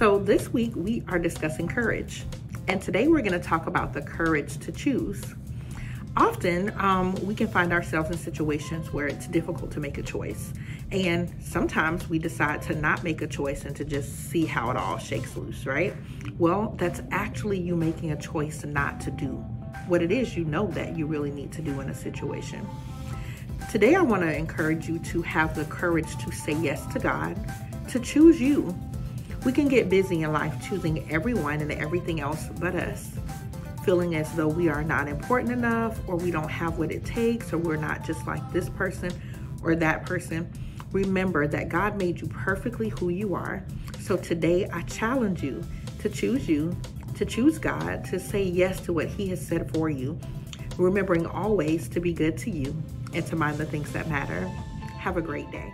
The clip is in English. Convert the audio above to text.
So, this week we are discussing courage. And today we're going to talk about the courage to choose. Often um, we can find ourselves in situations where it's difficult to make a choice. And sometimes we decide to not make a choice and to just see how it all shakes loose, right? Well, that's actually you making a choice not to do what it is you know that you really need to do in a situation. Today, I want to encourage you to have the courage to say yes to God, to choose you. We can get busy in life choosing everyone and everything else but us, feeling as though we are not important enough, or we don't have what it takes, or we're not just like this person or that person. Remember that God made you perfectly who you are. So today, I challenge you to choose you, to choose God, to say yes to what He has said for you, remembering always to be good to you and to mind the things that matter. Have a great day.